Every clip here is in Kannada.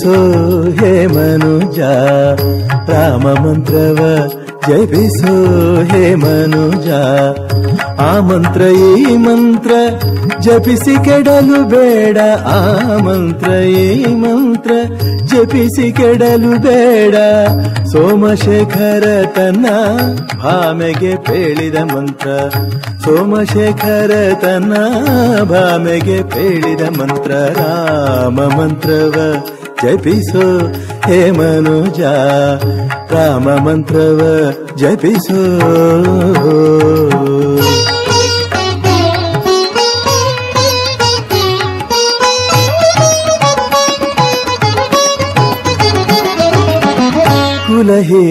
ಜಪಿಸೋ ಹೇ ಮನುಜ, ರಾಮ ಮಂತ್ರವ ಜಪಿಸೋ ಹೇ ಮನುಜ. ಆ ಮಂತ್ರ, ಈ ಮಂತ್ರ ಜಪಿಸಿ ಕೆಡಲು ಬೇಡ. ಆ ಮಂತ್ರ, ಈ ಮಂತ್ರ ಜಪಿಸಿ ಕೆಡಲು ಬೇಡ. ಸೋಮಶೇಖರ ತನ್ನ ಭಾಮೆಗೆ ಪೇಳಿದ ಮಂತ್ರ. ಸೋಮಶೇಖರ ತನ್ನ ಭಾಮೆಗೆ ಪೇಳಿದ ಮಂತ್ರ. ರಾಮ ಮಂತ್ರವ ಜಪಿಸೋ ಹೇ ಮನುಜ ರಾಮ ಮಂತ್ರವ ಜಪಿಸೋ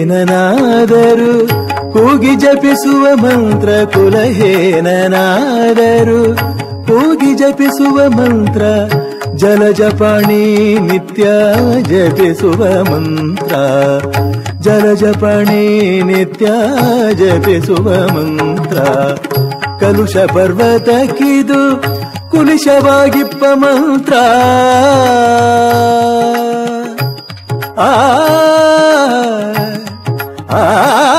ಕುಲಹೀನನಾದರು ಕೂಗಿ ಜಪಿಸುವ ಮಂತ್ರ ಕುಲಹೀನನಾದರು ಕೂಗಿ ಜಪಿಸುವ ಮಂತ್ರ ಜಲ ಜಪಾಣಿ ನಿತ್ಯ ಜಪಿಸುವ ಮಂತ್ರ. ಜಲ ಜಪಾಣಿ ನಿತ್ಯ ಜಪಿಸುವ ಮಂತ್ರ. ಕಲುಷ ಕಿದು ಕುಲಿಶವಾಗಿಪ್ಪ ಮಂತ್ರ. ಆ.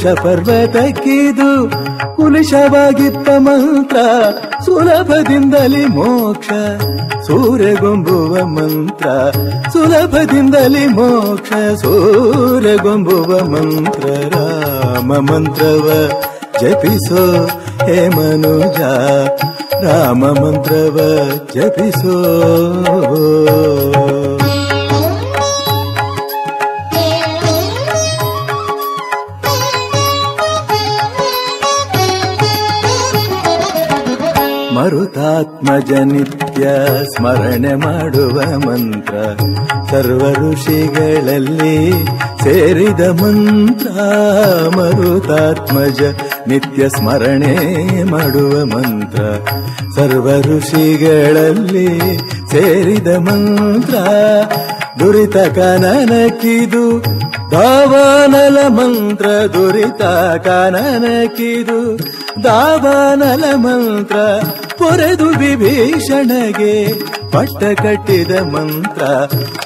ಕಲುಷ ಪರ್ವತಕ್ಕಿದು ಕುಲಿಶವಾಗಿಪ್ಪ ಮಂತ್ರ, ಸುಲಭದಿಂದಲೇ ಮೋಕ್ಷ, ಸೂರ್ಯಗೊಂಬುವ ಮಂತ್ರ, ಸುಲಭದಿಂದಲೇ ಮೋಕ್ಷ, ಸೂರ್ಯಗೊಂಬುವ ಮಂತ್ರ, ರಾಮ ಮಂತ್ರವ ಜಪಿಸೋ ಹೇ ಮನುಜ, ರಾಮ ಮಂತ್ರವ ಜಪಿಸೋ. ಮರುತಾತ್ಮಜ ನಿತ್ಯ ಸ್ಮರಣೆ ಮಾಡುವ ಮಂತ್ರ. ಸರ್ವ ಋಷಿಗಳಲ್ಲಿ ಸೇರಿದ ಮಂತ್ರ ಮರುತಾತ್ಮಜ ನಿತ್ಯ ಸ್ಮರಣೆ ಮಾಡುವ ಮಂತ್ರ. ಸರ್ವ ಋಷಿಗಳಲ್ಲಿ ಸೇರಿದ ಮಂತ್ರ ದುರಿತ ಕನನಕಿದು ದಾವಾನಲ ಮಂತ್ರ ದುರಿತ ಕನನಕಿದು ದಾವಾನಲ ಮಂತ್ರ ಪೊರೆದು ವಿಭೀಷಣಗೆ, ಪಟ್ಟ ಕಟ್ಟಿದ ಮಂತ್ರ.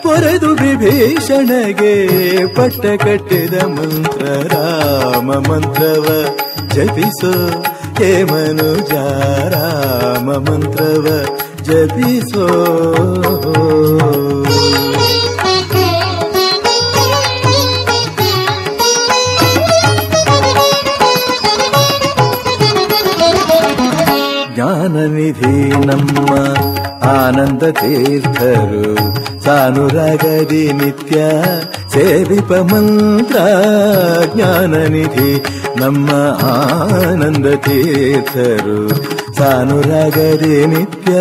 ಪೊರೆದು ವಿಭೀಷಣಗೆ, ಪಟ್ಟ ಕಟ್ಟಿದ ಮಂತ್ರ. ರಾಮ ಮಂತ್ರವ ಜಪಿಸೋ, ಹೇ ಮನುಜ, ರಾಮ ಮಂತ್ರವ ಜಪಿಸೋ. ಜ್ಞಾನನಿಧಿ ನಮ್ಮ ಆನಂದ ತೀರ್ಥರು ಸಾನುರಾಗದಿ ನಿತ್ಯ ಸೇವಿಪ ಮಂತ್ರ ಜ್ಞಾನನಿಧಿ ನಮ್ಮ ಆನಂದ ತೀರ್ಥರು ಸಾನುರಾಗದಿ ನಿತ್ಯ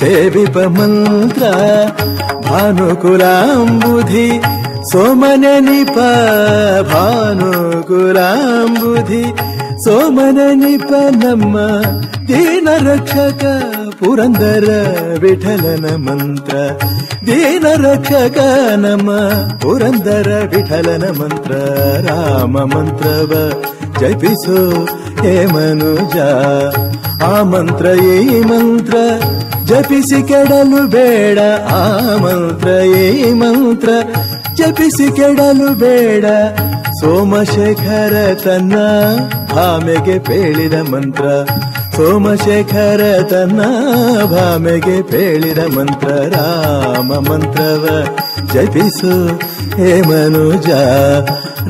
ಸೇವಿಪ ಮಂತ್ರ ಭಾನುಕುಲಾಂಬುಧಿ ಸೋಮನ ನಿಪ ಭಾನುಕುಲಾಂಬುಧಿ ಸೋಮನ ನಿಪ ನಮ್ಮ ದೀನ ರಕ್ಷಕ ಪುರಂದರ ವಿಠಲನ ಮಂತ್ರ ದೀನ ರಕ್ಷಕ ನಮ್ಮ ಪುರಂದರ ವಿಠಲನ ಮಂತ್ರ ರಾಮ ಮಂತ್ರವ ಜಪಿಸೋ ಹೇ ಮನುಜ ಆ ಮಂತ್ರ ಈ ಮಂತ್ರ ಜಪಿಸಿ ಕೆಡಲು ಬೇಡ ಆ ಮಂತ್ರ ಈ ಮಂತ್ರ ಜಪಿಸಿ ಕೆಡಲು ಬೇಡ. ಸೋಮಶೇಖರ ತನ್ನ ಭಾಮೆಗೆ ಪೇಳಿದ ಮಂತ್ರ. ಸೋಮಶೇಖರ ತನ್ನ ಭಾಮೆಗೆ ಪೇಳಿದ ಮಂತ್ರ. ರಾಮ ಮಂತ್ರವ ಜಪಿಸು ಹೇ ಮನುಜ.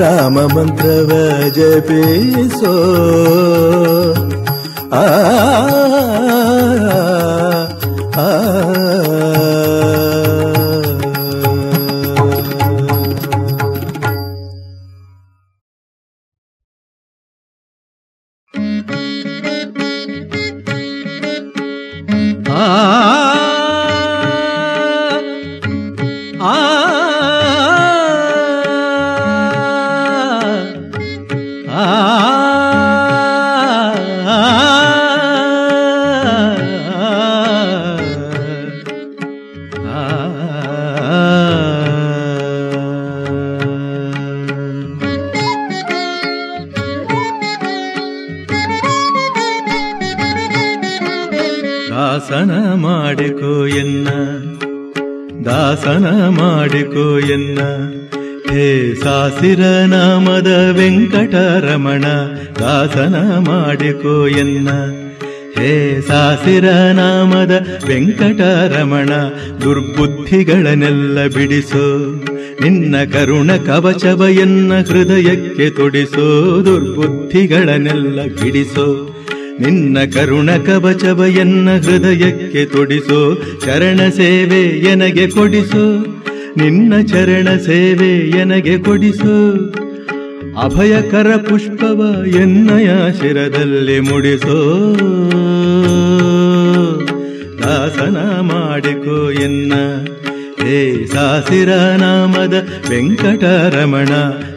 ರಾಮ ಮಂತ್ರವ ಜಪಿಸೋ. ಆ ಆ, ಸಾಸಿರ ನಾಮದ ವೆಂಕಟರಮಣ, ದಾಸನ ಮಾಡಿಕೋ ಎನ್ನ. ಹೇ ಸಾಸಿರ ನಾಮದ ವೆಂಕಟರಮಣ, ದುರ್ಬುದ್ಧಿಗಳನ್ನೆಲ್ಲ ಬಿಡಿಸೋ. ನಿನ್ನ ಕರುಣ ಕವಚವ ಎನ್ನ ಹೃದಯಕ್ಕೆ ತೊಡಿಸೋ. ದುರ್ಬುದ್ಧಿಗಳನ್ನೆಲ್ಲ ಬಿಡಿಸೋ. ನಿನ್ನ ಕರುಣ ಕವಚವ ಎನ್ನ ಹೃದಯಕ್ಕೆ ತೊಡಿಸೋ. ಶರಣ ಸೇವೆ ಎನಗೆ ಕೊಡಿಸೋ. ನಿನ್ನ ಚರಣ ಸೇವೆ ಎನಗೆ ಕೊಡಿಸು. ಅಭಯಕರ ಪುಷ್ಪವ ಎನ್ನಯ ಶಿರದಲ್ಲಿ ಮುಡಿಸೋ. ದಾಸನ ಮಾಡಿಕೊ ಎನ್ನ. ಹೇ ಸಾಸಿರ ನಾಮದ ವೆಂಕಟರಮಣ,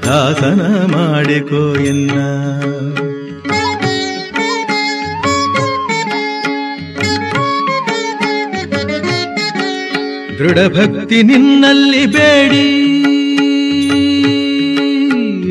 ದಾಸನ ಮಾಡಿಕೊ ಎನ್ನ. ದೃಢ ಭಕ್ತಿ ನಿನ್ನಲ್ಲಿ ಬೇಡಿ.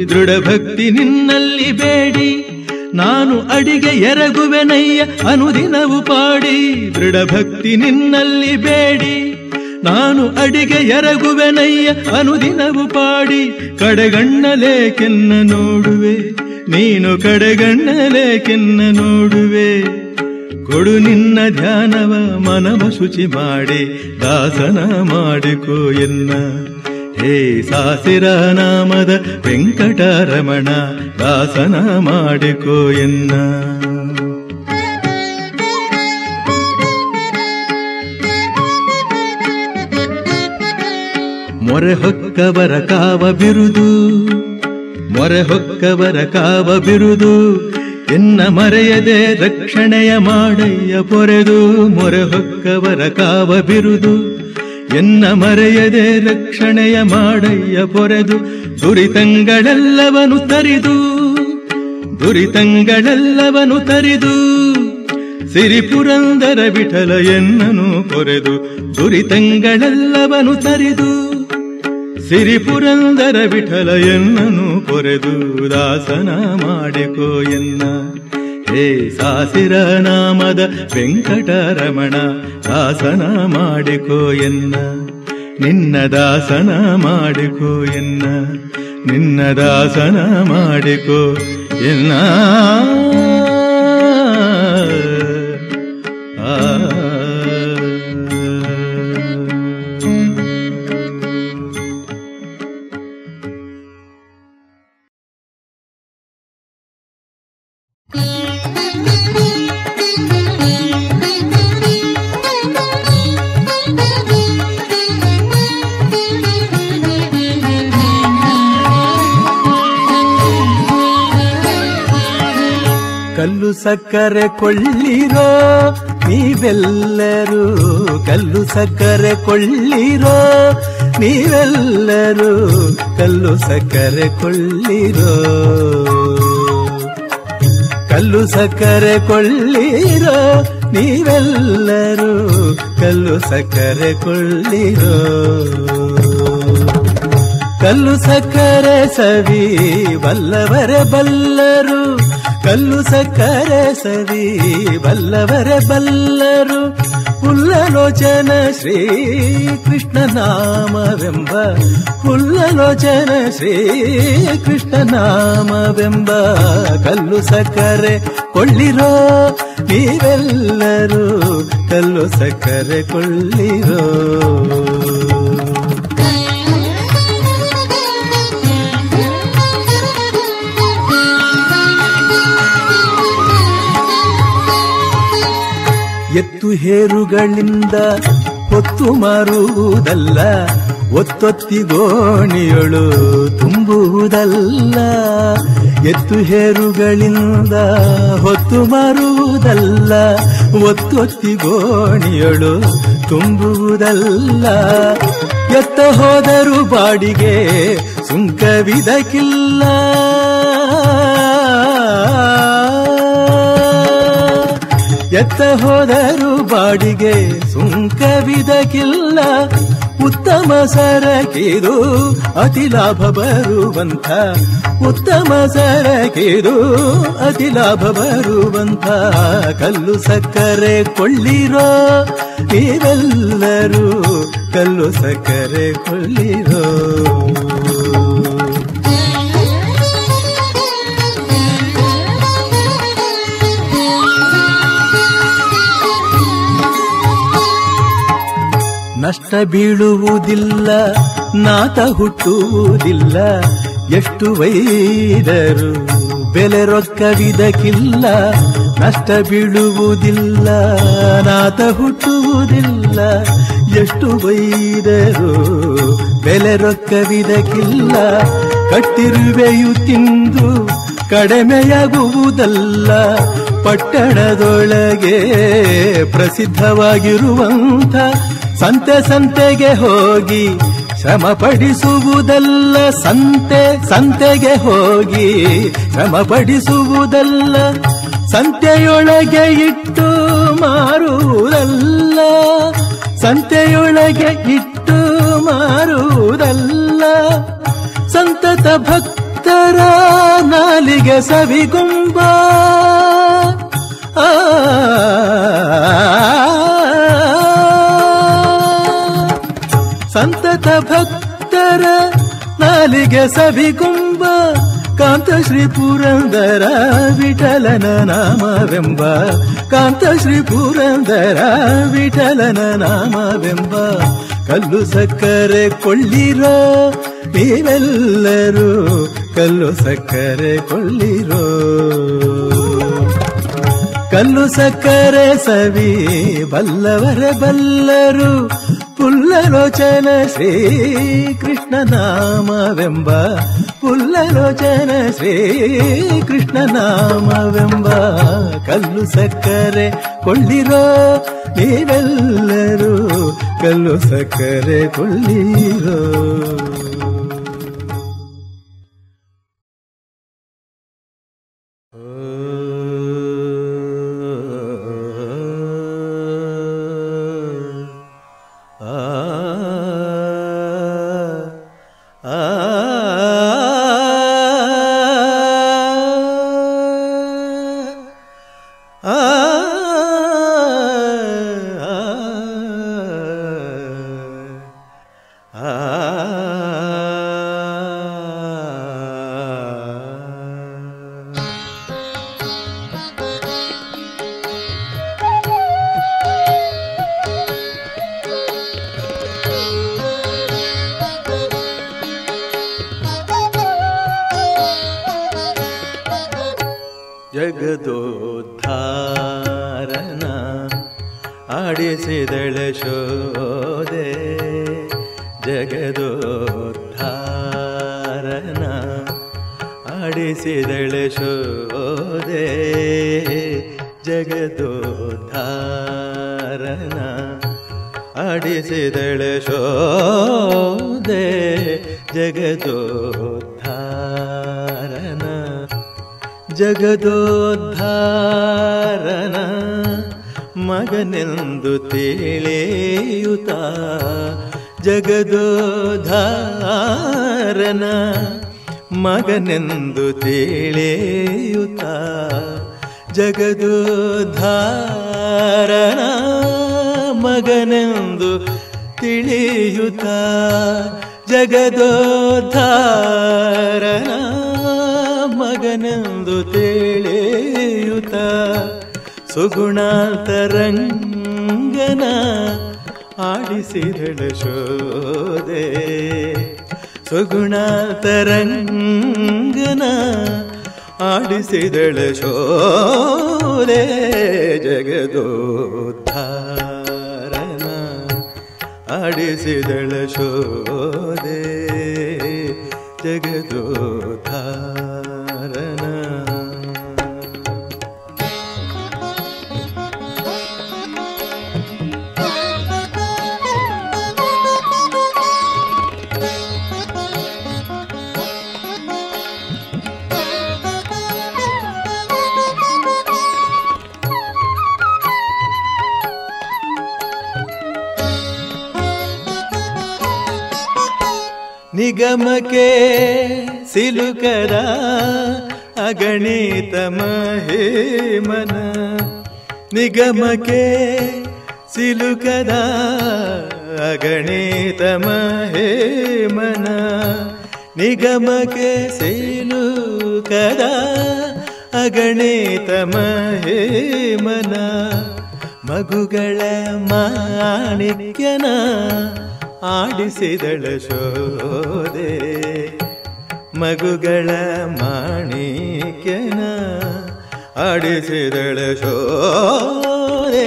ದೃಢ ಭಕ್ತಿ ನಿನ್ನಲ್ಲಿ ಬೇಡಿ. ನಾನು ಅಡಿಗೆ ಎರಗುವೆನಯ್ಯ ಅನುದಿನವು ಪಾಡಿ. ದೃಢ ಭಕ್ತಿ ನಿನ್ನಲ್ಲಿ ಬೇಡಿ. ನಾನು ಅಡಿಗೆ ಎರಗುವೆನಯ್ಯ ಅನುದಿನವು ಪಾಡಿ. ಕಡೆಗಣ್ಣಲೇ ಕೆನ್ನ ನೋಡುವೆ. ನೀನು ಕಡೆಗಣ್ಣಲೇ ಕೆನ್ನ ನೋಡುವೆ. ಕೊಡು ನಿನ್ನ ಧ್ಯಾನವ, ಮನವ ಶುಚಿ ಮಾಡಿ, ದಾಸನ ಮಾಡಿಕೋ ಎನ್ನ. ಹೇ ಸಾಸಿರ ನಾಮದ ವೆಂಕಟರಮಣ, ದಾಸನ ಮಾಡಿಕೋ ಎನ್ನ. ಮೊರೆ ಹೊಕ್ಕವರ ಕಾವ ಬಿರುದು, ಮೊರೆ ಹೊಕ್ಕವರ ಕಾವ ಬಿರುದು ಎನ್ನ ಮರೆಯದೆ ರಕ್ಷಣೆಯ ಮಾಡಯ್ಯ ಪೊರೆದು ಮೊರೆ ಹೊಕ್ಕವರ ಕಾವ ಬಿರುದು. ಎನ್ನ ಮರೆಯದೆ ರಕ್ಷಣೆಯ ಮಾಡಯ್ಯ ಪೊರೆದು ದುರಿತಂಗಳೆಲ್ಲವನು ತರಿದು. ದುರಿತಂಗಳೆಲ್ಲವನು ತರಿದು ಸಿರಿಪುರಂದರ ವಿಠಲ ಎನ್ನನು ಪೊರೆದು ದುರಿತಂಗಳೆಲ್ಲವನು ತರಿದು. ಸಿರಿಪುರಂದರ ವಿಠಲ ಎನ್ನನು ಕೊರೆದು ದಾಸನ ಮಾಡಿಕೋ ಎನ್ನ. ಹೇ ಸಾಸಿರ ನಾಮದ ವೆಂಕಟರಮಣ, ದಾಸನ ಮಾಡಿಕೋ ಎನ್ನ. ನಿನ್ನ ದಾಸನ ಮಾಡಿಕೋ ಎನ್ನ. ನಿನ್ನ ದಾಸನ ಮಾಡಿಕೋ ಎನ್ನ. ಕಲ್ಲು ಸಕ್ಕರೆ ಕೊಳ್ಳಿರೋ, ನೀವೆಲ್ಲರೂ ಕಲ್ಲು ಸಕ್ಕರೆ ಕೊಳ್ಳಿರೋ, ನೀವೆಲ್ಲರೂ ಕಲ್ಲು ಸಕ್ಕರೆ ಕೊಳ್ಳಿರೋ. ಕಲ್ಲು ಸಕ್ಕರೆ ಕೊಳ್ಳಿರೋ, ನೀವೆಲ್ಲರೂ ಕಲ್ಲು ಸಕ್ಕರೆ ಕೊಳ್ಳಿರೋ. ಕಲ್ಲು ಸಕ್ಕರೆ ಸವಿ ಬಲ್ಲವರೆ ಬಲ್ಲರು ಕಲ್ಲು ಸಕ್ಕರೆ ಸರಿ, ಬಲ್ಲವರೆ ಬಲ್ಲರು. ಹುಲ್ಲಲೋಚನ ಶ್ರೀ ಕೃಷ್ಣ ನಾಮವೆಂಬ ಹುಲ್ಲಲೋಚನ ಶ್ರೀ ಕೃಷ್ಣ ನಾಮವೆಂಬ ಕಲ್ಲು ಸಕ್ಕರೆ ಕೊಳ್ಳಿರೋ ನೀವೆಲ್ಲರೂ, ಕಲ್ಲು ಸಕ್ಕರೆ ಕೊಳ್ಳಿರೋ. ಎತ್ತು ಹೇರುಗಳಿಂದ ಹೊತ್ತು ಮಾರುವುದಲ್ಲ ಒತ್ತೊತ್ತಿಗೋಣಿಯಳು ತುಂಬುವುದಲ್ಲ. ಎತ್ತು ಹೇರುಗಳಿಂದ ಹೊತ್ತು ಮಾರುವುದಲ್ಲ ಒತ್ತೊತ್ತಿಗೋಣಿಯಳು ತುಂಬುವುದಲ್ಲ. ಎತ್ತ ಹೋದರು ಬಾಡಿಗೆ ಸುಂಕವಿದಕ್ಕಿಲ್ಲ. ಎತ್ತ ಹೋದರು ಬಾಡಿಗೆ ಸುಂಕವಿದಕ್ಕಿಲ್ಲ ಉತ್ತಮ ಸರಕಿದು, ಅತಿ ಲಾಭ ಬರುವಂಥ. ಉತ್ತಮ ಸರಕಿದು, ಅತಿ ಲಾಭ ಬರುವಂಥ. ಕಲ್ಲು ಸಕ್ಕರೆ ಕೊಳ್ಳಿರೋ, ನೀವೆಲ್ಲರೂ ಕಲ್ಲು ಸಕ್ಕರೆ ಕೊಳ್ಳಿರೋ. ನಷ್ಟ ಬೀಳುವುದಿಲ್ಲ, ನಾತ ಹುಟ್ಟುವುದಿಲ್ಲ. ಎಷ್ಟು ವೈದರು ಬೆಲೆ ರೊಕ್ಕವಿದಕ್ಕಿಲ್ಲ, ನಷ್ಟ ಬೀಳುವುದಿಲ್ಲ, ನಾತ ಹುಟ್ಟುವುದಿಲ್ಲ. ಎಷ್ಟು ವೈದರು ಬೆಲೆ ರೊಕ್ಕವಿದಕ್ಕಿಲ್ಲ, ಕಟ್ಟಿರುವೆಯು ತಿಂದು ಕಡಿಮೆಯಾಗುವುದಲ್ಲ. ಪಟ್ಟಣದೊಳಗೆ ಪ್ರಸಿದ್ಧವಾಗಿರುವಂಥ ಸಂತೆ ಸಂತೆಗೆ ಹೋಗಿ ಶ್ರಮ ಪಡಿಸುವುದಲ್ಲ ಸಂತೆ ಸಂತೆಗೆ ಹೋಗಿ ಶ್ರಮ ಪಡಿಸುವುದಲ್ಲ ಸಂತೆಯೊಳಗೆ ಇಟ್ಟು ಮಾರುವುದಲ್ಲ ಸಂತೆಯೊಳಗೆ ಇಟ್ಟು ಮಾರುವುದಲ್ಲ ಸಂತತ ಭಕ್ತರ ನಾಲಿಗೆ ಸವಿಗುಂಬ. ಆ ಸಂತತ ಭಕ್ತರ ನಾಲಿಗೆ ಸವಿಗುಂಬ ಕಾಂತ ಶ್ರೀ ಪುರಂದರ ವಿಠಲನ ನಾಮವೆಂಬ ಕಾಂತ ಶ್ರೀ ಪುರಂದರ ವಿಠಲನ ನಾಮವೆಂಬ. ಕಲ್ಲು ಸಕ್ಕರೆ ಕೊಳ್ಳಿರೋ ನೀವೆಲ್ಲರೂ, ಕಲ್ಲು ಸಕ್ಕರೆ ಕೊಳ್ಳಿರೋ. ಕಲ್ಲು ಸಕ್ಕರೆ ಸವಿ ಬಲ್ಲವರ ಬಲ್ಲರು ಪುಲ್ಲಲೋಚನ ಶ್ರೀ ಕೃಷ್ಣ ನಾಮವೆಂಬ ಪುಲ್ಲಲೋಚನ ಶ್ರೀ ಕೃಷ್ಣ ನಾಮವೆಂಬ ಕಲ್ಲು ಸಕ್ಕರೆ ಕೊಳ್ಳಿರೋ ನೀವೆಲ್ಲರೂ ಕಲ್ಲು ಸಕ್ಕರೆ ಕೊಳ್ಳಿರೋ ಆಡಿಸಿದಳ ಶೋದೆ ಜಗದೋದ್ಧಾರನ ಜಗದೋದ್ಧಾರನ ಮಗನೆಂದು ತಿಳಿಯುತ್ತ ಜಗದೋದ್ಧಾರನ ಮಗನೆಂದು ತಿಳಿಯುತ್ತ ಜಗದೋದ್ಧಾರನ ಮಗನೆಂದು ತಿಳಿಯುತ್ತ ಜಗದೋದ್ಧಾರನ ಮಗನೆಂದು ತಿಳಿಯುತ ಸುಗುಣಾಂತರಂಗನ ಆಡಿಸಿರಳ ಶೋದೆ. ಸುಗುಣಾಂತರಂಗನ ಆಡಿಸಿದಳ ಶೋದೆ ಜಗದೋದ್ಧಾರನ ಆಡಿಸಿದಳ ಶೋದೆ ಜಗದೋದ್ಧಾರನ ನಿಗಮಕ್ಕೆ ಸಿಲುಕರ ಅಗಣಿತ ಮಹೇಮನ ನಿಗಮಕ್ಕೆ ಸಿಲುಕದ ಅಗಣಿತ ಮಹೇಮನ ನಿಗಮಕ್ಕೆ ಸಿಲುಕದ ಅಗಣಿತ ಮಹೇಮನ ಮಗುಗಳ ಮಾಣಿಕ್ಯನ ಆಡಿಸಿದಳ ಶೋದೆ. ಮಗುಗಳ ಮಾಣಿಕ್ಯನ ಆಡಿಸಿದಳ ಶೋದೆ.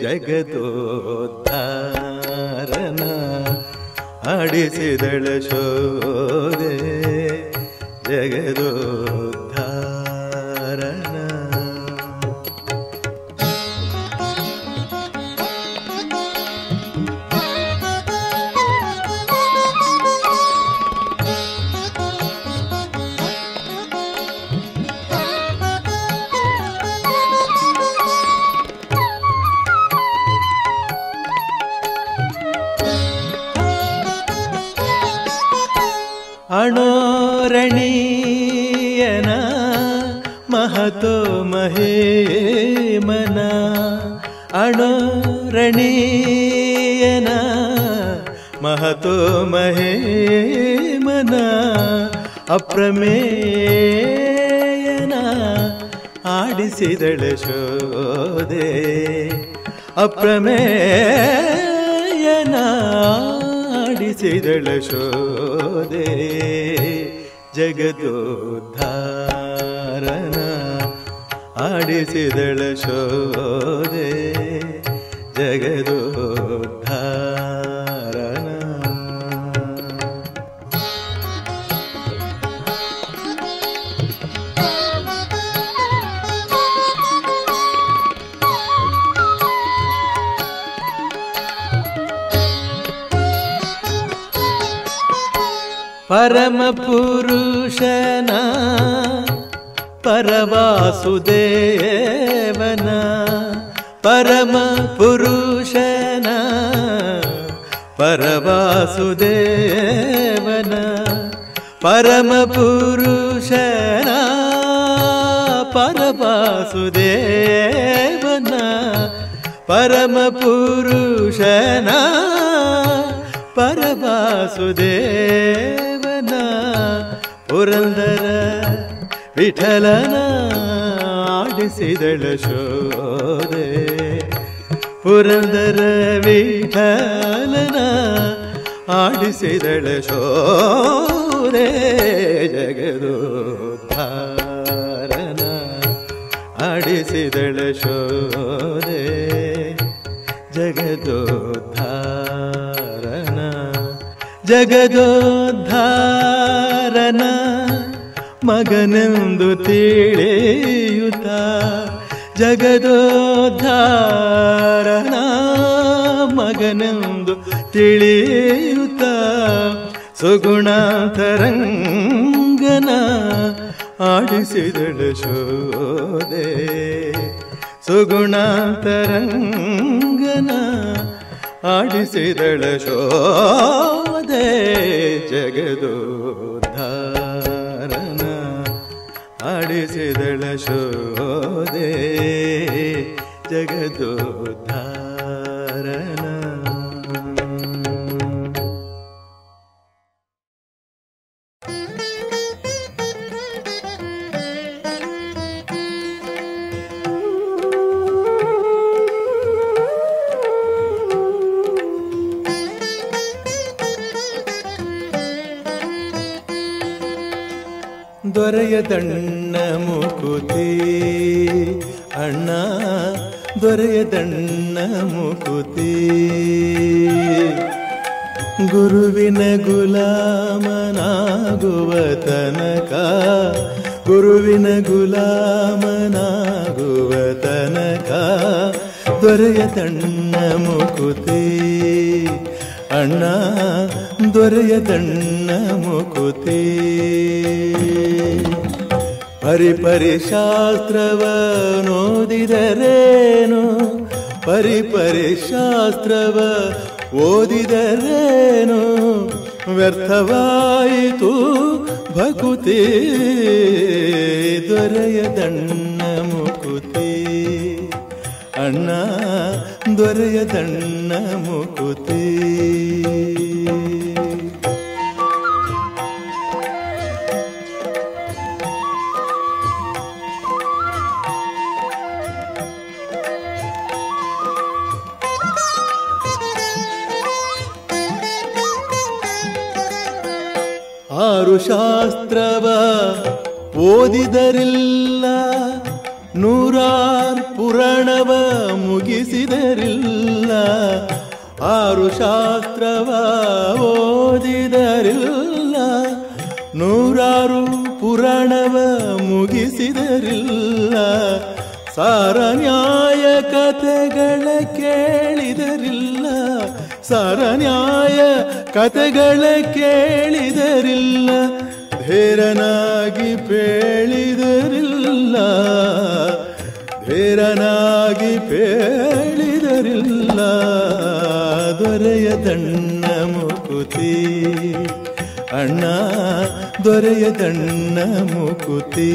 ಜಗದೋದ್ಧಾರನ ಆಡಿಸಿದಳ ಶೋದೆ. ಜಗದೋದ್ಧಾರನ ಮಹೇಮನ ಅಪ್ರಮೇಯನ ಆಡಿಸಿದಳ ಶೋದೆ ಅಪ್ರಮೇಯನ ಆಡಿಸಿದಳ ಶೋದೆ ಜಗದೋದ್ಧಾರನ ಆಡಿಸಿದಳ ಶೋದೆ ಜಗದೋದ್ಧಾರನ परमपुरुषना परवासुदेवना परमपुरुषना परवासुदेवना परमपुरुषना परवासुदेवना परमपुरुषना परवासुदेव ಪುರಂದರ ವಿಠಲನ ಆಡಿಸಿದಳ ಶೋದೆ ಪುರಂದರ ವಿಠಲನ ಆಡಿಸಿದಳ ಶೋದೆ ಜಗದೋದ್ಧಾರನ ಆಡಿಸಿದಳ ಶೋದೆ ಜಗದೋದ್ಧಾರನ ಜಗದೋದ್ಧಾರನ ಮಗನೆಂದು ತಿಳಿಯುತ ಜಗದೋದ್ಧಾರನ ಮಗನೆಂದು ತಿಳಿಯುತ ಸುಗುಣ ತರಂಗನ ಆಡಿಸಿದಳು ಶೋದೆ. ಸುಗುಣಾಂತರಂಗನ ಆಡಿಸಿದಳ ಶೋದೆ ಜಗದೋದ್ಧಾರನ जगत् ಪರಿ ಪರಿ ಶಾಸ್ತ್ರವ ನೋದಿದರೇನು ಪರಿ ಪರಿ ಶಾಸ್ತ್ರವ ಓದಿದರೇನು? ವ್ಯರ್ಥವಾಯಿತು ಭಕುತಿ ದೊರೆಯದಣ್ಣ ಮುಕುತಿ. ಅಣ್ಣ ದೊರೆಯದಣ್ಣ ಮುಕುತಿ. ಶಾಸ್ತ್ರವ ಓದಿದರಿಲ್ಲ ನೂರಾರು ಪುರಾಣವ ಮುಗಿಸಿದರಿಲ್ಲ ಆರು ಶಾಸ್ತ್ರವ ಓದಿದರಿಲ್ಲ ನೂರಾರು ಪುರಾಣವ ಮುಗಿಸಿದರಿಲ್ಲ ಸಾರ ನ್ಯಾಯ ಕಥೆಗಳ ಕೇಳಿದರಿಲ್ಲ ಸಾರ ನ್ಯಾಯ ಕಥೆಗಳ ಕೇಳಿದರಿಲ್ಲ ಧೇರನಾಗಿ ಪೇಳಿದರಿಲ್ಲ ಧೇರನಾಗಿ ಪೇಳಿದರಿಲ್ಲ ದೊರೆಯದಣ್ಣ ಮುಕುತಿ. ಅಣ್ಣ ದೊರೆಯದಣ್ಣ ಮುಕುತಿ.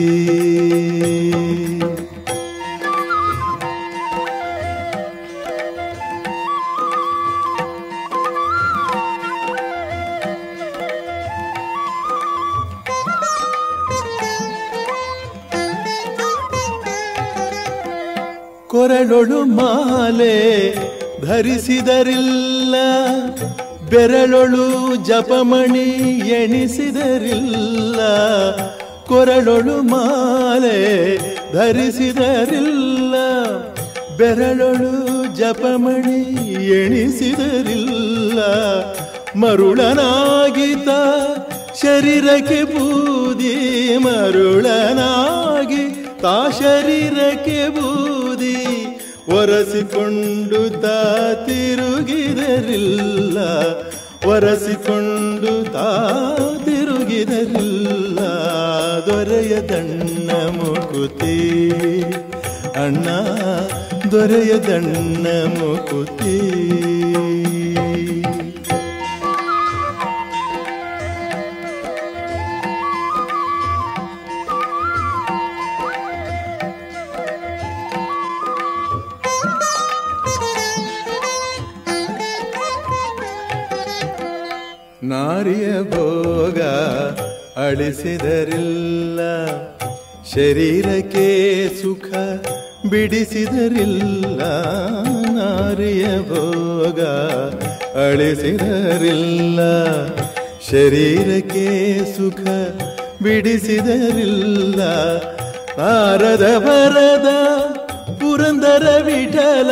ಕೊರಳೊಳು ಮಾಲೆ ಧರಿಸಿದರಿಲ್ಲ, ಬೆರಳೊಳು ಜಪಮಣಿ ಎಣಿಸಿದರಿಲ್ಲ, ಕೊರಳೊಳು ಮಾಲೆ ಧರಿಸಿದರಿಲ್ಲ, ಬೆರಳೊಳು ಜಪಮಣಿ ಎಣಿಸಿದರಿಲ್ಲ. ಮರುಳನಾಗಿತ ಶರೀರಕ್ಕೆ ಬೂದಿ ಮರುಳನಾಗಿ ತಾ ಶರೀರಕ್ಕೆ ಬೂದಿ ಒರೆಸಿಕೊಂಡು ತಾ ತಿರುಗಿದರಿಲ್ಲ. ಒರೆಸಿಕೊಂಡು ತಾ ತಿರುಗಿದರಿಲ್ಲ. ದೊರೆಯದಣ್ಣ ಮುಕುತಿ. ಅಣ್ಣ ದೊರೆಯದಣ್ಣ ಮುಕುತಿ. ನಾರಿಯ ಭೋಗ ಅಳಿಸಿದರಿಲ್ಲ. ಶರೀರಕ್ಕೆ ಸುಖ ಬಿಡಿಸಿದರಿಲ್ಲ. ನಾರಿಯ ಭೋಗ ಅಳಿಸಿದರಿಲ್ಲ. ಶರೀರಕ್ಕೆ ಸುಖ ಬಿಡಿಸಿದರಿಲ್ಲ. ನಾರದ ಬರದ ಪುರಂದರ ವಿಠಲ.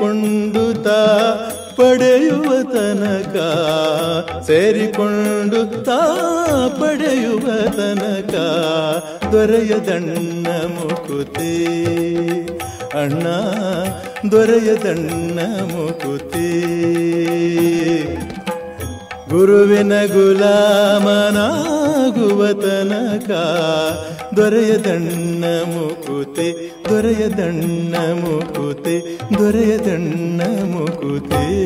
ಸೇರಿಕೊಂಡು ತಾ ಪಡೆಯುವ ತನಕ ಸೇರಿಕೊಂಡು ಪಡೆಯುವ ತನಕ ದೊರೆಯದಣ್ಣ ಮುಕುತಿ. ಅಣ್ಣ ದೊರೆಯದಣ್ಣ ಮುಕುತಿ. ಗುರುವಿನ ಗುಲಾಮನಾಗುವ ತನಕ ದೊರೆಯದಣ್ಣ ಮುಕುತೆ ದೊರೆಯದಣ್ಣ ಮುಕುತೆ ದೊರೆಯದಣ್ಣ ಮುಕುತೆ.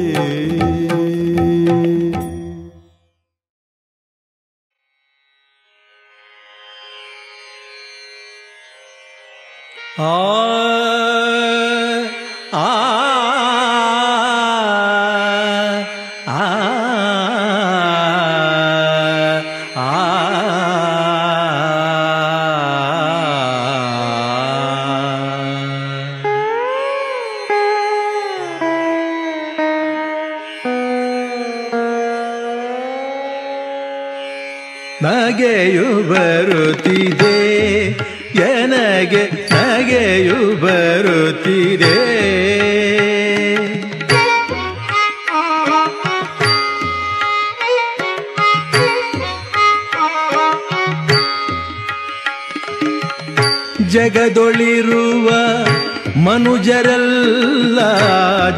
ಆ ನಗೆಯು ಬರುತ್ತಿದೆ ನನಗೆ ನಗೆಯು ಬರುತ್ತಿದೆ ಜಗದೊಳಿರುವ ಮನುಜರಲ್ಲ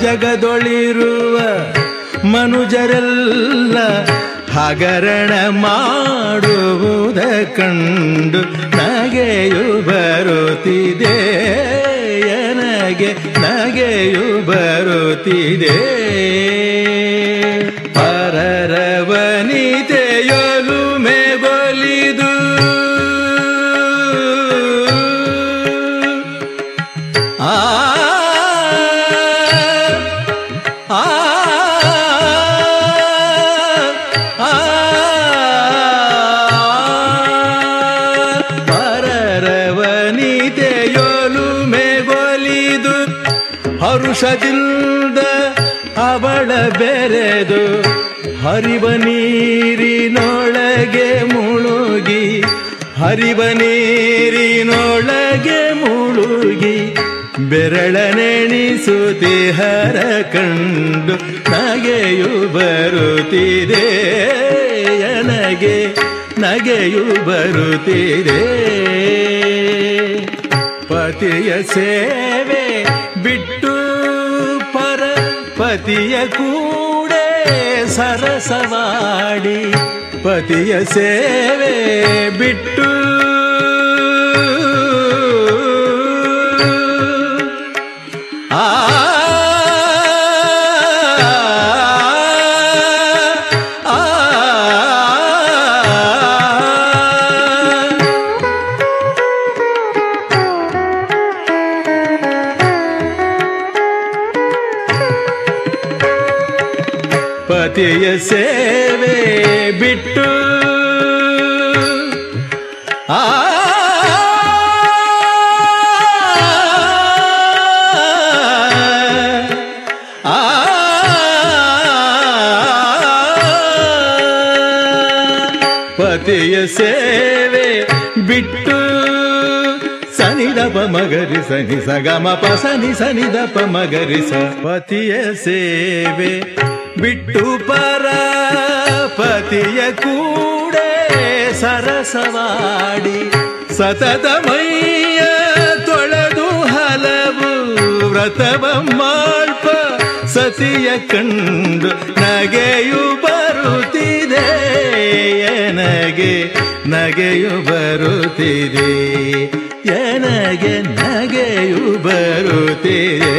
ಜಗದೊಳಿರುವ ಮನುಜರಲ್ಲ ಹಗರಣ ಮಾಡುವುದ ಕಂಡು ನಗೆಯು ಬರುತ್ತಿದೆ ನನಗೆ ನಗೆಯು ಬರುತ್ತಿದೆ ಪರರವನಿತೆಯೊಲು ಹರಿವ ನೀರಿನೊಳಗೆ ಮುಳುಗಿ, ಹರಿವ ನೀರಿನೊಳಗೆ ಮುಳುಗಿ ಬೆರಳನೆಣಿಸುತ್ತಿಹರ ಕಂಡು ನಗೆಯು ಬರುತ್ತಿದೆ. ನನಗೆ ನಗೆಯು ಬರುತ್ತಿದೆ. ಪತಿಯ ಸೇವೆ ಬಿಟ್ಟು ಪರ, ಪತಿಯ ಕೂಡೆ ಸರಸವಾಡಿ ಪತಿಯ ಸೇವೆ ಬಿಟ್ಟು ಸೇವೆ ಬಿಟ್ಟು ಆ ಪತಿಯ ಸೇವೆ ಬಿಟ್ಟು ಸನಿದಪ ಮಗರಿ ಸನಿ ಸಗಮ ಪ ಸನಿ ಸನಿದಪ ಮಗರಿ ಸ ಪತಿಯ ಸೇವೆ ಬಿಟ್ಟು ಪರ ಪತಿಯ ಕೂಡೆ ಸರಸವಾಡಿ ಸತತ ಮೈಯ ತೊಳೆದು ಹಲವು ವ್ರತವ ಮಾಲ್ಪ ಸತಿಯ ಕಂಡು ನಗೆಯು ಬರುತ್ತಿದೆ ನನಗೆ ನಗೆಯು ಬರುತ್ತಿದೆ ನನಗೆ ನಗೆಯು ಬರುತ್ತಿದೆ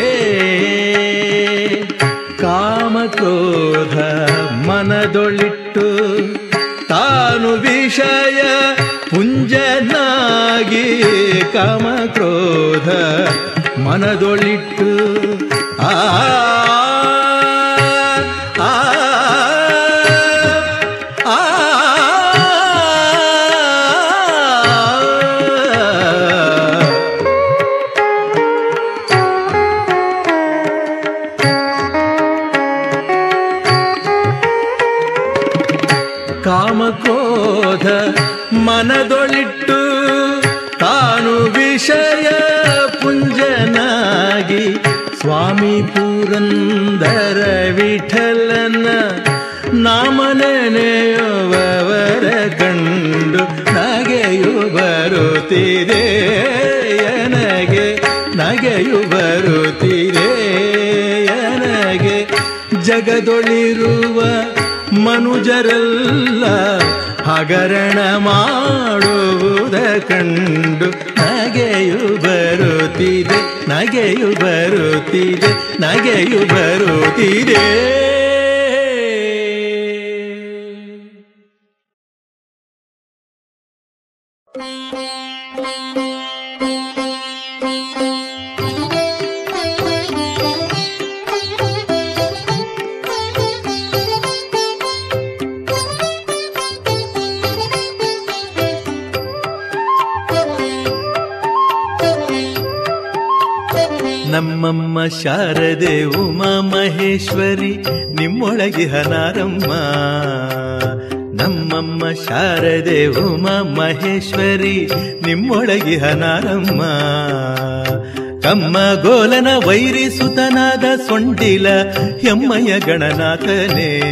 ಕಾಮಕ್ರೋಧ ಮನದೊಳಿಟ್ಟು ತಾನು ವಿಷಯ ಪುಂಜನಾಗಿ ಕಾಮಕ್ರೋಧ ಮನದೊಳಿಟ್ಟು ಆ ಆ ಜಗದೊಳಿರುವ ಮನುಜರೆಲ್ಲ ಹಗರಣ ಮಾಡುವುದ ಕಂಡು ನಗೆಯು ಬರುತ್ತಿದೆ ನಗೆಯು ಬರುತ್ತಿದೆ ನಗೆಯು ಬರುತ್ತಿದೆ. ಉಮಾ ಮಹೇಶ್ವರಿ, ನಿಮ್ಮೊಳಗೆ ಹನಾರಮ್ಮ. ನಮ್ಮಮ್ಮ ಶಾರದೆ ಉಮಾ ಮಹೇಶ್ವರಿ, ನಿಮ್ಮೊಳಗೆ ಹನಾರಮ್ಮ. ಕಮ್ಮ ಗೋಲನ ವೈರಿಸುತನಾದ ಸೊಂಡಿಲ ಹೆಮ್ಮಯ ಗಣನಾಥನೇ.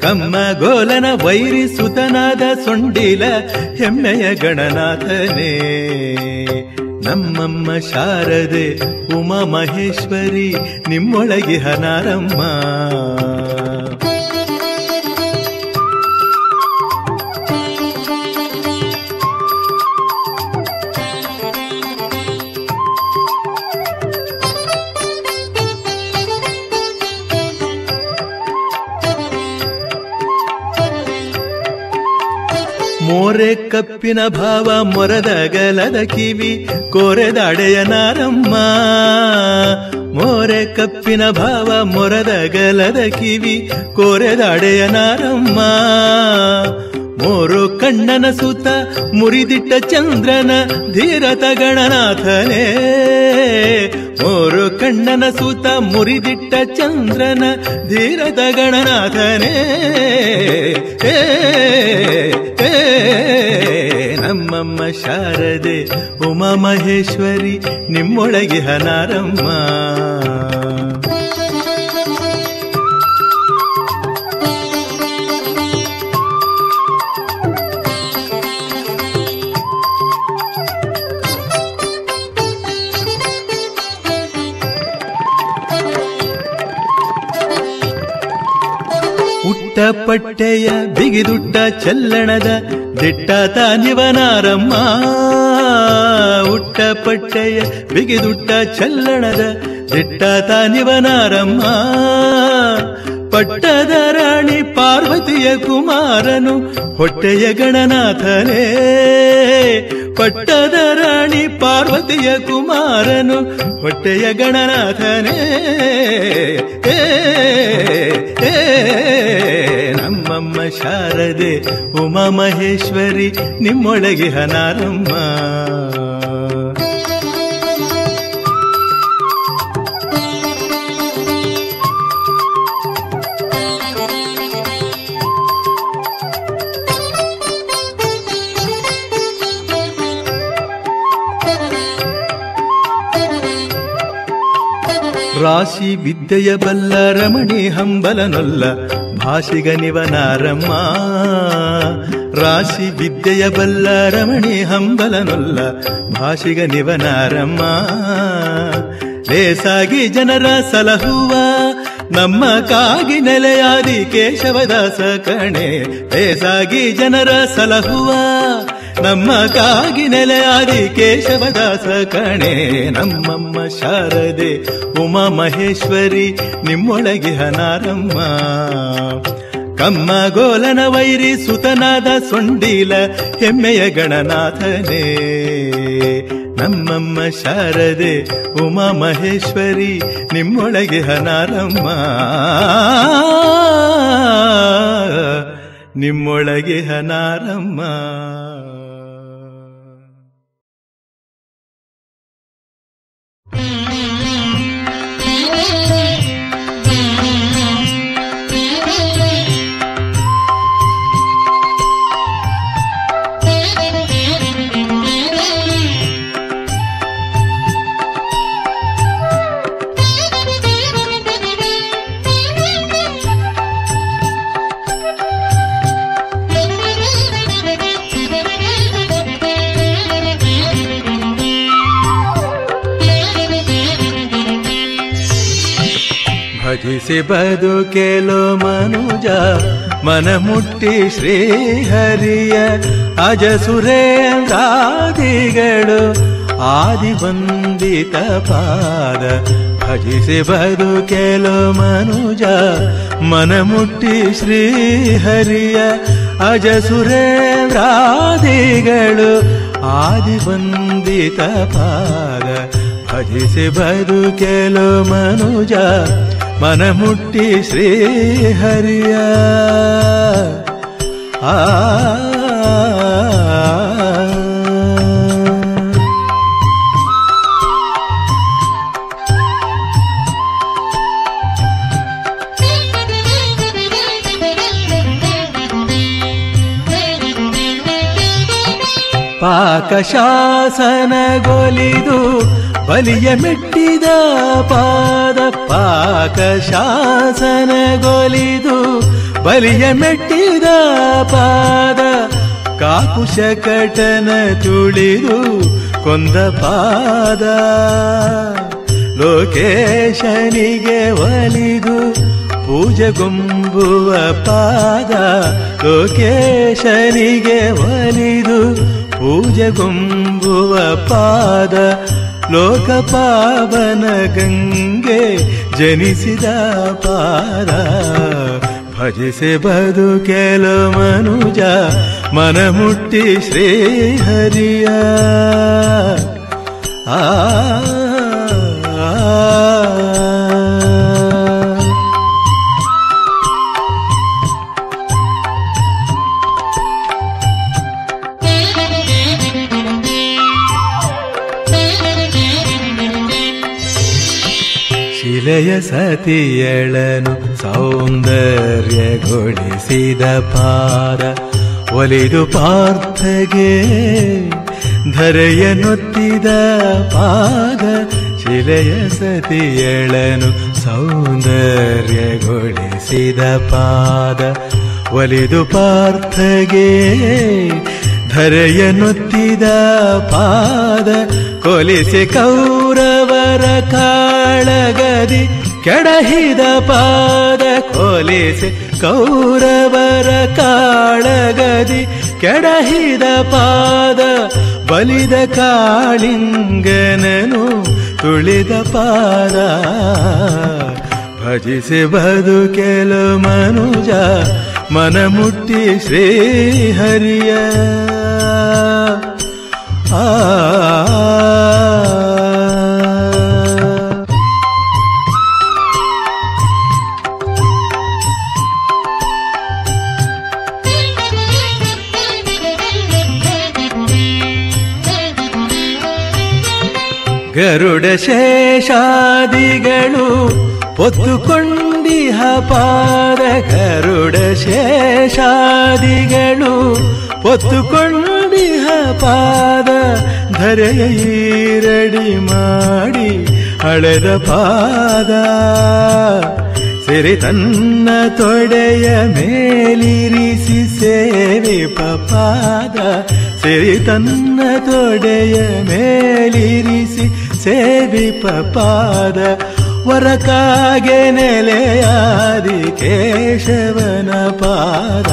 ಕಮ್ಮಗೋಲನ ವೈರಿ ಸುತನಾದ ಸೊಂಡಿಲ ಹೆಮ್ಮೆಯ ಗಣನಾಥನೇ. ನಮ್ಮಮ್ಮ ಶಾರದೆ ಉಮಾ ಮಹೇಶ್ವರಿ ನಿಮ್ಮೊಳಗೆ ಹನಾರಮ್ಮ. ಮೋರೆ ಕಪ್ಪಿನ ಭಾವ ಮೊರದ ಗಲದ ಕಿವಿ ಕೋರೆದಾಡೆಯ ನಾರಮ್ಮ. ಮೋರೆ ಕಪ್ಪಿನ ಭಾವ ಮೊರದ ಗಲದ ಕಿವಿ ಕೋರೆದಾಡೆಯ ನಾರಮ್ಮ. ಮೋರು ಕಣ್ಣನ ಸುತ ಮುರಿದಿಟ್ಟ ಚಂದ್ರನ ಧೀರತ ಗಣನಾಥನೇ. ಮೋರು ಕಣ್ಣನ ಸೂತ ಮುರಿದಿಟ್ಟ ಚಂದ್ರನ ಧೀರದ ಗಣನಾಥನೇ. ನಮ್ಮಮ್ಮ ಶಾರದೆ ಉಮಾ ಮಹೇಶ್ವರಿ ನಿಮ್ಮೊಳಗೆ ಹನಾರಮ್ಮ ಪಟ್ಟೆಯ ಬಿಗಿದುಟ್ಟ ಚಲ್ಲಣದ ದಿಟ್ಟ ತಾನಿವನಾರಮ್ಮ ಉಟ್ಟ ಪಟ್ಟೆಯ ಬಿಗಿದುಟ್ಟ ಚಲ್ಲಣದ ದಿಟ್ಟ ತಾನಿವನಾರಮ್ಮ ಪಟ್ಟದ ರಾಣಿ ಪಾರ್ವತಿಯ ಕುಮಾರನು ಹೊಟ್ಟೆಯ ಗಣನಾಥನೇ. ಪಟ್ಟದ ರಾಣಿ ಪಾರ್ವತಿಯ ಕುಮಾರನು ಹೊಟ್ಟೆಯ ಗಣನಾಥನೇ. ಏ, ನಮ್ಮಮ್ಮ ಶಾರದೆ ಉಮಾ ಮಹೇಶ್ವರಿ ನಿಮ್ಮೊಳಗೆ ಹನಾರಮ್ಮ ರಾಶಿ ವಿದ್ಯೆಯ ಬಲ್ಲ ರಮಣಿ ಹಂಬಲನೊಲ್ಲ ಭಾಷಿಗನಿವನಾರಮ್ಮ. ರಾಶಿ ವಿದ್ಯೆಯ ಬಲ್ಲ ರಮಣಿ ಹಂಬಲನೊಲ್ಲ ಭಾಷಿಗನಿವನಾರಮ್ಮ. ಲೇಸಾಗಿ ಜನರ ಸಲಹುವ, ನಮ್ಮ ಕಾಗಿ ನೆಲೆಯಾದಿ ಕೇಶವದಾಸ ಕಣೆ. ಲೇಸಾಗಿ ಜನರ ಸಲಹುವ ನಮ್ಮ ಕಾಗಿ ನೆಲೆಯಾದಿ ಕೇಶವದಾಸ ಕಣೆ. ನಮ್ಮಮ್ಮ ಶಾರದೆ ಉಮಾ ಮಹೇಶ್ವರಿ, ನಿಮ್ಮೊಳಗೆ ಹನಾರಮ್ಮ ಕಮ್ಮ ಗೋಲನ ವೈರಿ ಸುತನಾದ ಸೊಂಡಿಲ ಹೆಮ್ಮೆಯ ಗಣನಾಥನೇ. ನಮ್ಮಮ್ಮ ಶಾರದೆ ಉಮಾ ಮಹೇಶ್ವರಿ, ನಿಮ್ಮೊಳಗೆ ಹನಾರಮ್ಮ ನಿಮ್ಮೊಳಗೆ ಹನಾರಮ್ಮ ಬದುಕೆಲೋ ಮನುಜ, ಮನ ಮುಟ್ಟಿ ಶ್ರೀಹರಿಯ ಅಜ ಸುರೇಂದ್ರಾದಿಗಳು, ಆದಿ ಬಂದಿತ ಪಾದ ಭಜಿಸಿ ಬದುಕೆಲು ಮನುಜ, ಮನ ಮುಟ್ಟಿ ಶ್ರೀಹರಿಯ ಅಜ ಸುರೇಂದ್ರಾದಿಗಳು, ಆದಿ ಬಂದಿತ ಪಾದ ಭಜಿಸಿ ಬದುಕೆಲು ಮನುಜ ಮನ ಮುಟ್ಟಿ ಶ್ರೀಹರಿಯ ಆ. ಪಾಕಶಾಸನಗೊಲಿದು ಬಲಿಯ ಮೆಟ್ಟಿದ ಪಾದ ಪಾಕ ಶಾಸನಗೊಲಿದು ಬಲಿಯ ಮೆಟ್ಟಿದ ಪಾದ ಕಾಕುಶಕಟನ ತುಳಿದು ಕೊಂದ ಪಾದ. ಲೋಕೇಶನಿಗೆ ಒಲಿದು ಪೂಜೆಗೊಂಬುವ ಪಾದ. ಲೋಕೇಶನಿಗೆ ಒಲಿದು ಪೂಜೆಗೊಂಬುವ ಪಾದ. ಲೋಕ ಪಾವನ ಗಂಗೆ ಜನಿಸಿದ ಪಾದ ಭಜಿಸೆ ಬದುಕೆಲು ಮನುಜ ಮನ ಮುಟ್ಟಿ ಶ್ರೀಹರಿಯ. ಆ ಶಿಲೆಯ ಸತಿಯಳನು ಸೌಂದರ್ಯಗೊಳಿಸಿದ ಪಾರ. ಒಲಿದು ಪಾರ್ಥಗೆ ಧರೆಯನೊತ್ತಿದ ಪಾದ ಶಿಲೆಯ ಸತಿಯಳನು ಸೌಂದರ್ಯಗೊಳಿಸಿದ ಪಾದ. ಒಲಿದು ಪಾರ್ಥಗೆ ಧರೆಯನೊತ್ತಿದ ಪಾದ. ಕೊಲಿಸಿ ಕೌರವರ ಕಾಳಗದಿ ಕೆಡಹಿದ ಪಾದ ಕೊಲಿಸಿ ಕೌರವರ ಕಾಳಗದಿ ಕೆಡಹಿದ ಪಾದ ಬಲಿದ ಕಾಳಿಂಗನನು ತುಳಿದ ಪಾದ. ಭಜಿಸಿ ಬದುಕೆಲು ಮನುಜ ಮನ ಮುಟ್ಟಿ ಶ್ರೀಹರಿಯ. ಆ ಗರುಡ ಶೇಷಾದಿಗಳು ಹೊತ್ತುಕೊಂಡಿಹ ಪಾದ ಗರುಡ ಶೇಷಾದಿಗಳು ಹೊತ್ತುಕೊಂಡಿಹ ಪಾದ ಧರೆಯ ಈರಡಿ ಮಾಡಿ ಅಳೆದ ಪಾದ. ಸಿರಿ ತನ್ನ ತೊಡೆಯ ಮೇಲಿರಿಸಿ ಸೇವೆ ಪಾದ ಸಿರಿ ತನ್ನ ತೊಡೆಯ ಮೇಲಿರಿಸಿ ಸೇವಿಪ ಪಾದ ವರಕಾಗೆ ನೆಲೆಯಾದಿ ಕೇಶವನ ಪಾದ.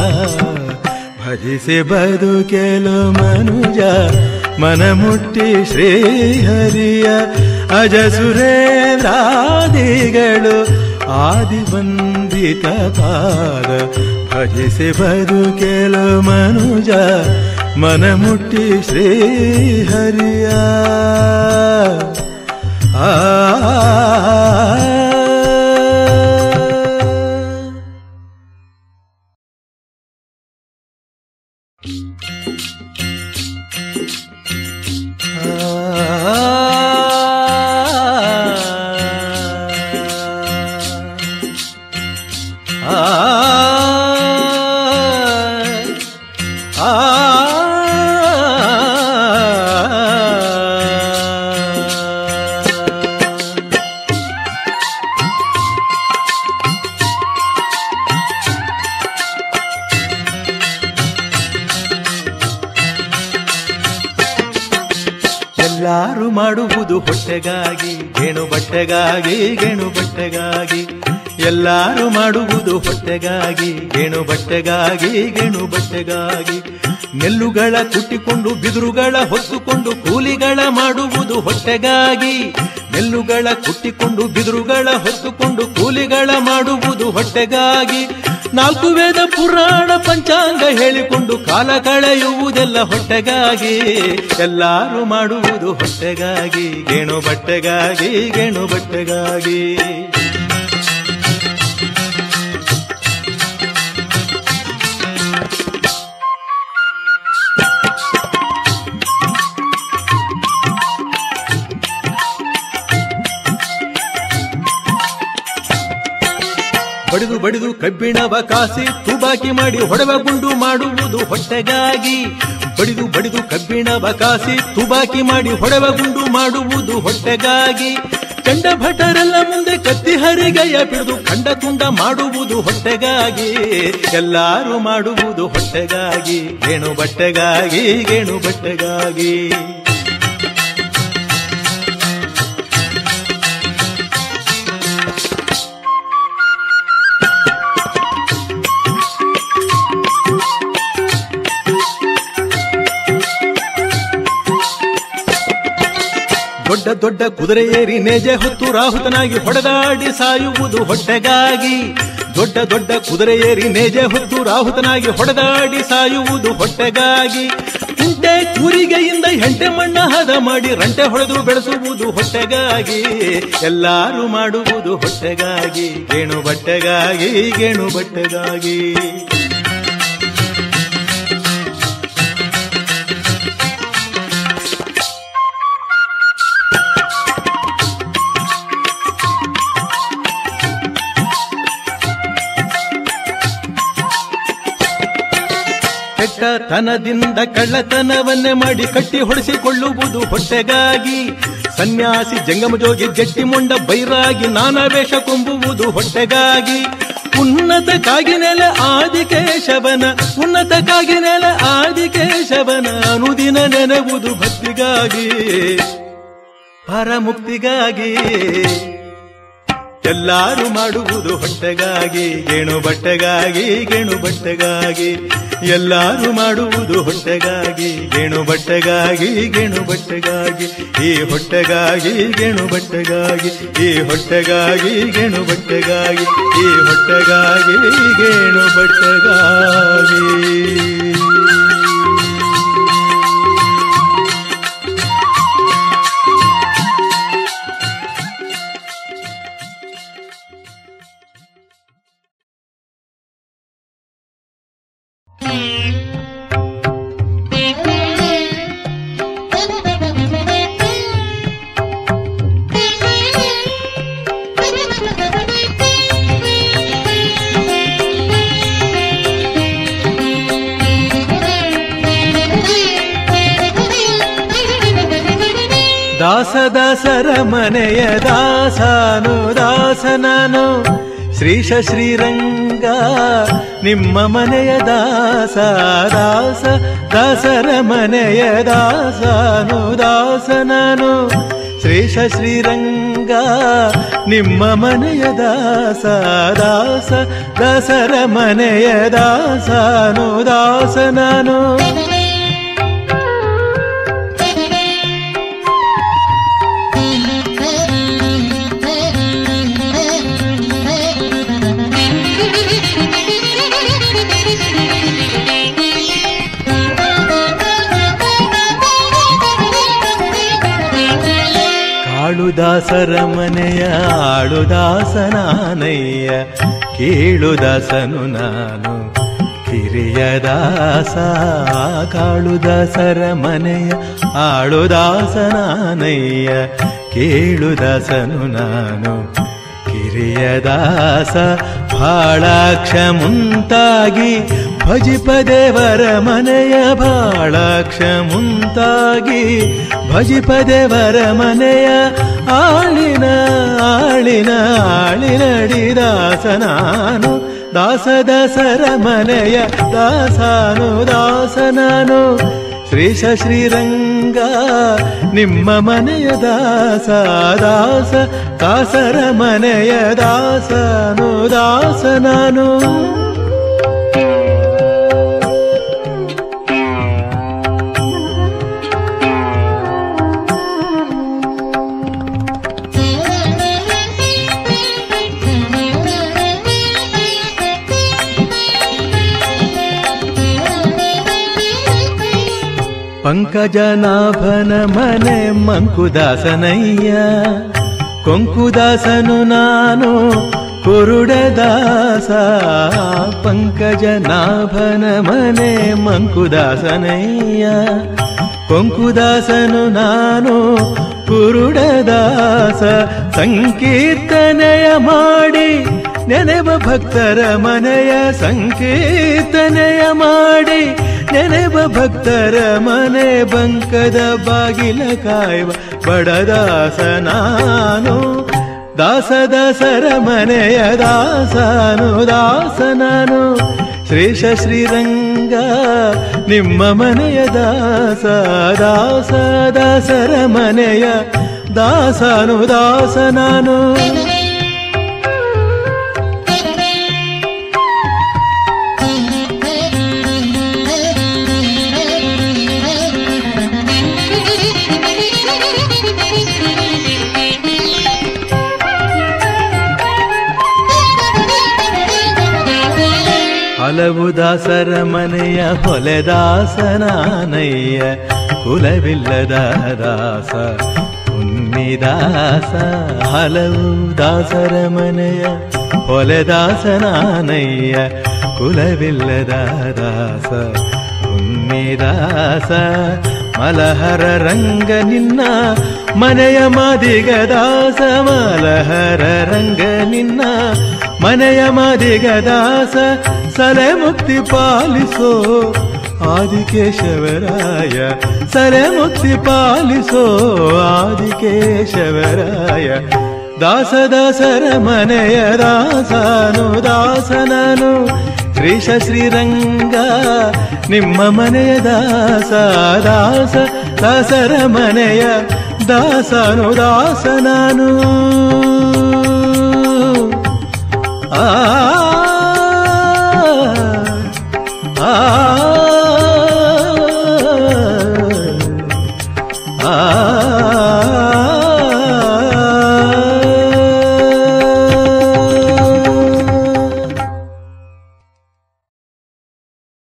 ಭಜಿಸಿ ಬದುಕೆಲು ಮನುಜ ಮನ ಮುಟ್ಟಿ ಶ್ರೀಹರಿಯ ಅಜ ಸುರೇಂದ್ರಾದಿಗಳು ಆದಿ ಬಂದಿತ ಪಾದ. ಭಜಿಸಿ ಬದುಕೆಲು ಮನುಜ मन श्रीहर्या आ। ಎಲ್ಲಾರು ಮಾಡುವುದು ಹೊಟ್ಟೆಗಾಗಿ, ಗೆಣು ಬಟ್ಟೆಗಾಗಿ ಗೆಣು ಬಟ್ಟೆಗಾಗಿ. ನೆಲ್ಲುಗಳ ಕುಟ್ಟಿಕೊಂಡು, ಬಿದಿರುಗಳ ಹೊತ್ತುಕೊಂಡು ಕೂಲಿಗಳ ಮಾಡುವುದು ಹೊಟ್ಟೆಗಾಗಿ. ನೆಲ್ಲುಗಳ ಕುಟ್ಟಿಕೊಂಡು, ಬಿದಿರುಗಳ ಹೊತ್ತುಕೊಂಡು ಕೂಲಿಗಳ ಮಾಡುವುದು ಹೊಟ್ಟೆಗಾಗಿ. ನಾಲ್ಕು ವೇದ ಪುರಾಣ ಪಂಚಾಂಗ ಹೇಳಿಕೊಂಡು, ಕಾಲ ಕಳೆಯುವುದೆಲ್ಲ ಹೊಟ್ಟೆಗಾಗಿ. ಎಲ್ಲರೂ ಮಾಡುವುದು ಹೊಟ್ಟೆಗಾಗಿ, ಗೆಣು ಬಟ್ಟೆಗಾಗಿ ಗೆಣು ಬಟ್ಟೆಗಾಗಿ. ಬಡಿದು ಕಬ್ಬಿಣ ಕಬ್ಬಿಣವ ಕಾಸಿ, ತುಬಾಕಿ ಮಾಡಿ ಹೊಡೆವ ಗುಂಡು ಮಾಡುವುದು ಹೊಟ್ಟೆಗಾಗಿ. ಬಡಿದು ಬಡಿದು ಕಬ್ಬಿಣವ ಕಾಸಿ, ತುಬಾಕಿ ಮಾಡಿ ಹೊಡೆವ ಗುಂಡು ಮಾಡುವುದು ಹೊಟ್ಟೆಗಾಗಿ. ಕಂಡ ಭಟರೆಲ್ಲ ಮುಂದೆ ಕತ್ತಿ ಹರಿಗೆಯ ಬಿಡಿದು ಕಂಡ ತುಂಡ ಮಾಡುವುದು ಹೊಟ್ಟೆಗಾಗಿ. ಎಲ್ಲಾರು ಮಾಡುವುದು ಹೊಟ್ಟೆಗಾಗಿ, ಗೇಣು ಬಟ್ಟೆಗಾಗಿ ಗೇಣು ಬಟ್ಟೆಗಾಗಿ. ದೊಡ್ಡ ಕುದುರೆ ಏರಿ ನೇಜೆ ಹೊತ್ತು ರಾಹುತನಾಗಿ ಹೊಡೆದಾಡಿ ಸಾಯುವುದು ಹೊಟ್ಟೆಗಾಗಿ. ದೊಡ್ಡ ದೊಡ್ಡ ಕುದುರೆ ಏರಿ ನೇಜೆ ಹೊತ್ತು ರಾಹುತನಾಗಿ ಹೊಡೆದಾಡಿ ಸಾಯುವುದು ಹೊಟ್ಟೆಗಾಗಿ. ಕುಂಟೆ ಕೂರಿಗೆಯಿಂದ ಹೆಂಟೆ ಮಣ್ಣ ಹದ ಮಾಡಿ ರಂಟೆ ಹೊಡೆದು ಬೆಳೆಸುವುದು ಹೊಟ್ಟೆಗಾಗಿ. ಎಲ್ಲಾರು ಮಾಡುವುದು ಹೊಟ್ಟೆಗಾಗಿ. ಗೇಣು ಬಟ್ಟೆಗಾಗಿ ಗೇಣು ಬಟ್ಟೆಗಾಗಿ. ಕೆಟ್ಟತನದಿಂದ ಕಳ್ಳತನವನ್ನೇ ಮಾಡಿ ಕಟ್ಟಿ ಹೊಡೆಸಿಕೊಳ್ಳುವುದು ಹೊಟ್ಟೆಗಾಗಿ. ಸನ್ಯಾಸಿ ಜಂಗಮ ಜೋಗಿ ಜಟ್ಟಿ ಮುಂಡ ಬೈರಾಗಿ ನಾನಾ ವೇಷ ಕೊಂಬುವುದು ಹೊಟ್ಟೆಗಾಗಿ. ಉನ್ನತ ಕಾಗಿನೆಲೆ ಆದಿಕೇಶವನ, ಉನ್ನತ ಕಾಗಿನೆಲೆ ಆದಿಕೇಶವನ ಅನುದಿನ ನೆನವುದು ಭಕ್ತಿಗಾಗಿ, ಪರಮುಕ್ತಿಗಾಗಿ. ಎಲ್ಲಾರು ಮಾಡುವುದು ಹೊಟ್ಟೆಗಾಗಿ, ಗೇಣು ಬಟ್ಟೆಗಾಗಿ ಗೇಣು ಬಟ್ಟೆಗಾಗಿ. ಎಲ್ಲಾರು ಮಾಡುವುದು ಹೊಟ್ಟೆಗಾಗಿ, ಗೆಣು ಬಟ್ಟೆಗಾಗಿ ಗೆಣು ಬಟ್ಟೆಗಾಗಿ, ಈ ಹೊಟ್ಟೆಗಾಗಿ, ಗೆಣು ಬಟ್ಟೆಗಾಗಿ, ಈ ಹೊಟ್ಟೆಗಾಗಿ, ಗೆಣು ಬಟ್ಟೆಗಾಗಿ, ಈ ಹೊಟ್ಟೆಗಾಗಿ, ಗೆಣು ಬಟ್ಟೆಗಾಗಿ. ದಾಸ ದಾಸರ ಮನೆಯ ದಾಸನು, ದಾಸನನು, ಶ್ರೀಶ ಶ್ರೀರಂಗ, ನಿಮ್ಮ ಮನೆಯ ದಾಸ ದಾಸ, ದಾಸರ ಮನೆಯ ದಾಸನು, ದಾಸನನು, ಶ್ರೀಶ ಶ್ರೀರಂಗ, ನಿಮ್ಮ ಮನೆಯ ದಾಸ ದಾಸ, ದಾಸರ ಮನೆಯ ದಾಸನು, ದಾಸನನು. ಕಾಳುದಾಸರ ಮನೆಯ ಆಳುದಾಸನಾನಯ್ಯ. ಕೇಳುದಾಸನು ನಾನು. ಕಿರಿಯ ದಾಸ ಕಾಳುದಾಸರ ಮನೆಯ ಆಳುದಾಸನಾನಯ್ಯ. ಕೇಳುದಾಸನು ನಾನು. ಕಿರಿಯ ದಾಸ ಭಾಳಾಕ್ಷ ಮುಂತಾಗಿ ಭಜಿಪ ದೇವರ ಮನೆಯ ಬಾಳಾಕ್ಷ ಮುಂತಾಗಿ ಭಜಿಪ ದೇವರ ಮನೆಯ ಆಳಿನ ಆಳಿನ ಆಳಿನಡಿ ದಾಸನಾನು, ದಾಸದಸರ ದಾಸ ದಾಸರ ಮನೆಯ ದಾಸಾನು ದಾಸ ನಾನು ಶ್ರೀಶ ಶ್ರೀರಂಗ, ನಿಮ್ಮ ಮನೆಯ ದಾಸ ದಾಸ, ದಾಸರ ಮನೆಯ ದಾಸನು ದಾಸ ಮನೆ ಮಂಕುದಾಸನಯ್ಯ. ಕೊಂಕುದಾಸನು ನಾನು, ಕುರುಡದಾಸ. ಪಂಕಜನಾಭನ ಮನೆ ಮಂಕುದಾಸನಯ್ಯ. ಕೊಂಕುದಾಸನು ನಾನು, ಕುರುಡದಾಸ. ಸಂಕೀರ್ತನೆಯ ಮಾಡಿ, ನೆನೆವ ಭಕ್ತರ ಮನೆಯ ಸಂಕೀರ್ತನೆಯ ಮಾಡಿ ನೆನೆಬ ಭಕ್ತರ ಮನೆ ಬಂಕದ ಬಾಗಿಲ ಕಾಯುವ ಬಡದಾಸ ನಾನು ದಾಸ ದಾಸರ ಮನೆಯ ದಾಸನು ದಾಸ ನಾನು ಶ್ರೀಶ ಶ್ರೀರಂಗ, ನಿಮ್ಮ ಮನೆಯ ದಾಸ ದಾಸ ದಾಸರ ಮನೆಯ ದಾಸನು ದಾಸ ಹಲವು ದಾಸರ ಮನೆಯ ಹೊಲೆದಾಸನಾನಯ್ಯ ಕುಲವಿಲ್ಲದ ದಾಸ ಉನ್ನಿದಾಸ ಹಲವು ದಾಸರ ಮನೆಯ ಹೊಲೆದಾಸನಾನಯ್ಯ ಕುಲವಿಲ್ಲದ ದಾಸ ಉನ್ನಿದಾಸ ಮಲಹರ ರಂಗ ನಿನ್ನ ಮನೆಯ ಮಾದಿಗ ದಾಸ, ಮಲಹರ ರಂಗ ನಿನ್ನ ಮನೆಯ ಮಾದಿಗ ದಾಸ, ಸಲೆ ಮುಕ್ತಿ ಪಾಲಿಸೋ ಆದಿಕೇಶವರಾಯ. ಸಲೆ ಮುಕ್ತಿ ಪಾಲಿಸೋ ಆದಿಕೇಶವರಾಯ. ದಾಸ ದಾಸರ ಮನೆಯ ದಾಸನು, ದಾಸನನು. ಶ್ರೀಶ ಶ್ರೀರಂಗ, ನಿಮ್ಮ ಮನೆಯ ದಾಸ ದಾಸ ದಾಸರ ಮನೆಯ ದಾಸನು, ದಾಸನನು. 아, 아, 아. 아.